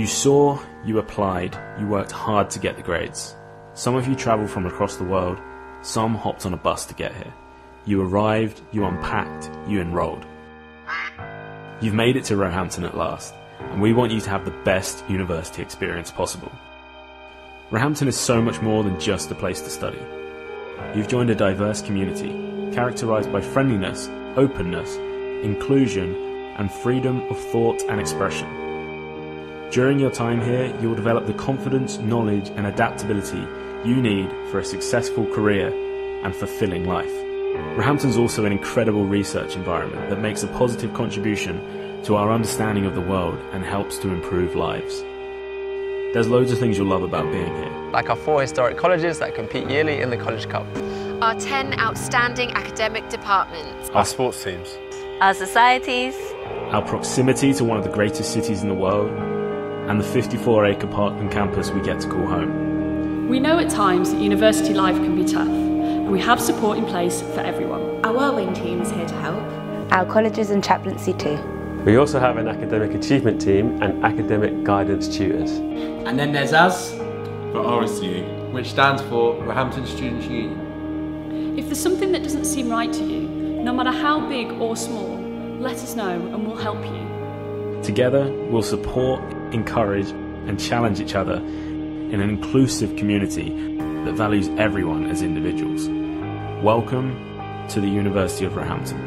You saw, you applied, you worked hard to get the grades. Some of you travelled from across the world, some hopped on a bus to get here. You arrived, you unpacked, you enrolled. You've made it to Roehampton at last, and we want you to have the best university experience possible. Roehampton is so much more than just a place to study. You've joined a diverse community, characterised by friendliness, openness, inclusion, and freedom of thought and expression. During your time here, you'll develop the confidence, knowledge, and adaptability you need for a successful career and fulfilling life. Roehampton's also an incredible research environment that makes a positive contribution to our understanding of the world and helps to improve lives. There's loads of things you'll love about being here. Like our four historic colleges that compete yearly in the College Cup. Our 10 outstanding academic departments. Our sports teams. Our societies. Our proximity to one of the greatest cities in the world. And the 54 acre Parkland campus we get to call home. We know at times that university life can be tough, and we have support in place for everyone. Our Whirlwind team is here to help. Our colleges and chaplaincy too. We also have an academic achievement team and academic guidance tutors. And then there's us. For RSU. Which stands for Roehampton Students' Union. If there's something that doesn't seem right to you, no matter how big or small, let us know and we'll help you. Together, we'll support, encourage, and challenge each other in an inclusive community that values everyone as individuals. Welcome to the University of Roehampton.